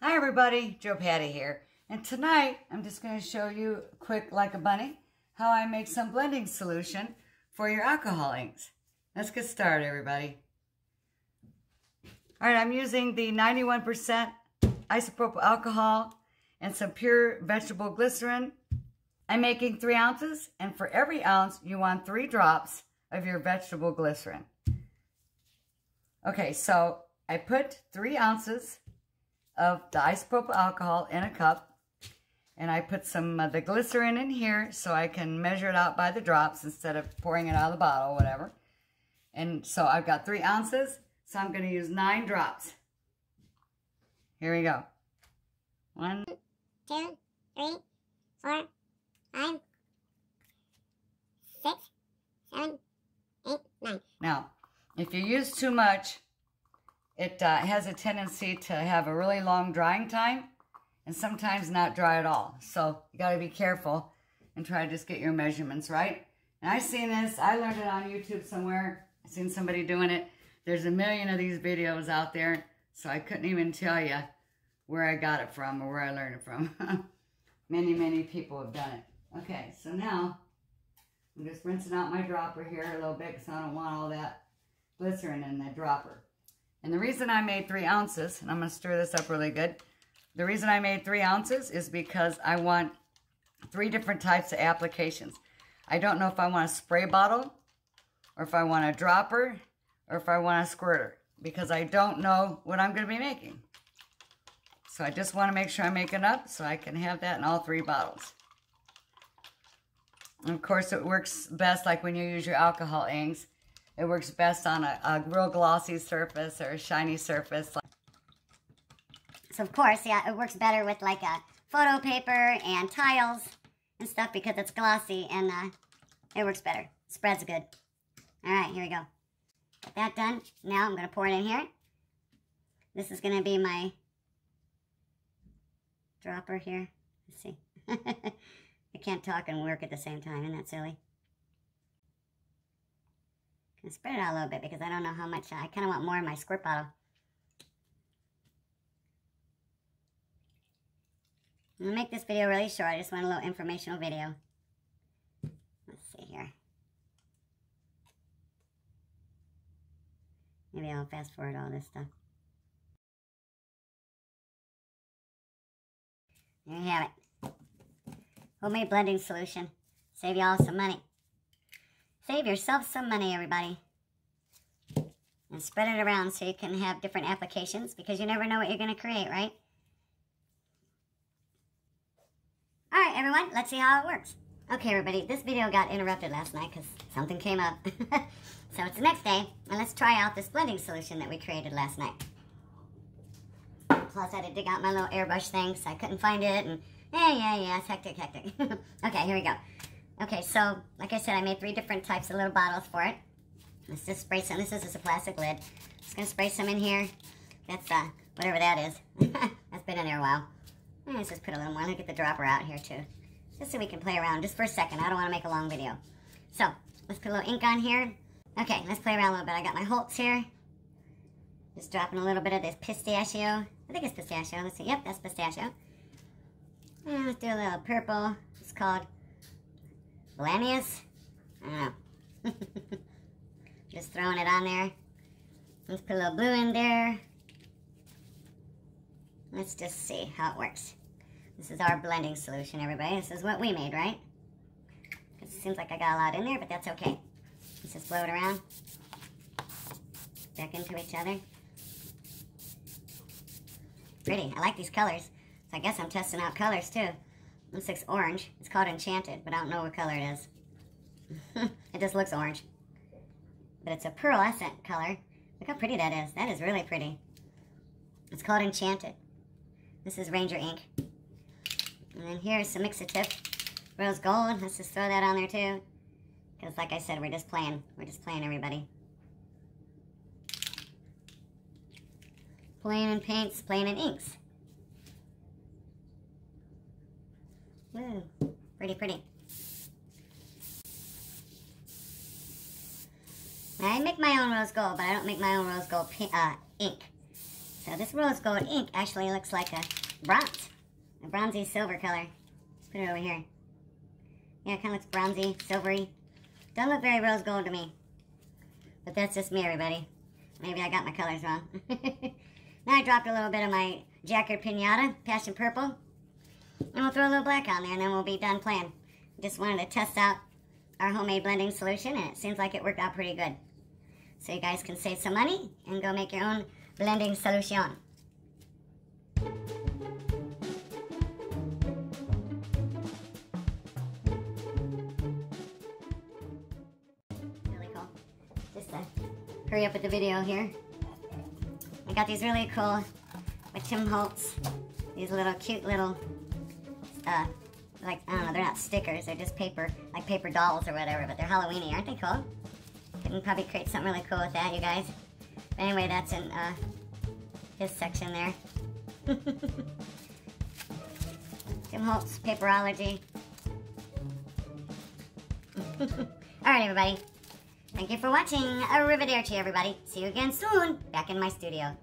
Hi everybody, JoPaddy here. And tonight, I'm just going to show you quick like a bunny how I make some blending solution for your alcohol inks. Let's get started everybody. All right, I'm using the 91% isopropyl alcohol and some pure vegetable glycerin. I'm making three ounces, and for every ounce, you want three drops of your vegetable glycerin. Okay, so I put three ounces of the isopropyl alcohol in a cup, and I put some of the glycerin in here so I can measure it out by the drops instead of pouring it out of the bottle, whatever. And so I've got three ounces, so I'm going to use nine drops. Here we go. One, two, three, four, five, six, seven, eight, nine. Now, if you use too much, it uh, has a tendency to have a really long drying time and sometimes not dry at all. So you got to be careful and try to just get your measurements right. And I've seen this, I learned it on YouTube somewhere. I've seen somebody doing it. There's a million of these videos out there, so I couldn't even tell you where I got it from or where I learned it from. many, many people have done it. Okay, so now I'm just rinsing out my dropper here a little bit because I don't want all that glycerin in the dropper. And the reason I made three ounces, and I'm going to stir this up really good. The reason I made three ounces is because I want three different types of applications. I don't know if I want a spray bottle, or if I want a dropper, or if I want a squirter, because I don't know what I'm going to be making. So I just want to make sure I make enough so I can have that in all three bottles. Of course, it works best like when you use your alcohol inks. It works best on a, a real glossy surface or a shiny surface. So of course, yeah, it works better with like a photo paper and tiles and stuff because it's glossy and uh, it works better. Spreads good. All right, here we go. Got that done. Now I'm going to pour it in here. This is going to be my dropper here. Let's see. I can't talk and work at the same time. Isn't that silly? Gonna spread it out a little bit because I don't know how much. I kind of want more in my squirt bottle. I'm gonna make this video really short. I just want a little informational video. Let's see here. Maybe I'll fast forward all this stuff. There you have it. Homemade blending solution. Save y'all some money. Save yourself some money, everybody. And spread it around so you can have different applications because you never know what you're going to create, right? All right, everyone, let's see how it works. Okay, everybody, this video got interrupted last night because something came up. so it's the next day, and let's try out this blending solution that we created last night. Plus, I had to dig out my little airbrush thing, so I couldn't find it, and yeah, yeah, yeah, it's hectic, hectic. okay, here we go. Okay, so like I said, I made three different types of little bottles for it. Let's just spray some. This is just a plastic lid. Just gonna spray some in here. That's uh, whatever that is. That's been in there a while. Let's just put a little more. Let me get the dropper out here too. Just so we can play around just for a second. I don't want to make a long video. So, let's put a little ink on here. Okay, let's play around a little bit. I got my Holtz here. Just dropping a little bit of this pistachio. I think it's pistachio. Let's see. Yep, that's pistachio. And let's do a little purple. It's called Blanius? I don't know. Just throwing it on there. Let's put a little blue in there. Let's just see how it works. This is our blending solution, everybody. This is what we made, right? It seems like I got a lot in there, but that's okay. Let's just blow it around. Back into each other. Pretty. I like these colors. So I guess I'm testing out colors, too. This looks orange. It's called Enchanted, but I don't know what color it is. it just looks orange. But it's a pearlescent color. Look how pretty that is. That is really pretty. It's called Enchanted. This is Ranger ink. And then here's some tip Rose Gold. Let's just throw that on there too. Because like I said, we're just playing. We're just playing everybody. Playing in paints, playing in inks. Woo, pretty, pretty. I make my own rose gold, but I don't make my own rose gold uh, ink. So this rose gold ink actually looks like a bronze, a bronzy silver color. Put it over here. Yeah, it kind of looks bronzy, silvery. Doesn't look very rose gold to me. But that's just me, everybody. Maybe I got my colors wrong. now I dropped a little bit of my Jacquard Pinata, Passion Purple. And we'll throw a little black on there and then we'll be done playing. Just wanted to test out our homemade blending solution and it seems like it worked out pretty good. So you guys can save some money and go make your own blending solution. Really cool. Hurry up with the video here. I got these really cool with Tim Holtz. These little cute little, uh, like, I don't know, they're not stickers, they're just paper, like paper dolls or whatever, but they're Halloweeny, aren't they cool? Can probably create something really cool with that, you guys. But anyway, that's in, uh, his section there. Tim Holtz, Paperology. Alright, everybody. Thank you for watching. Arrivederci, everybody. See you again soon back in my studio.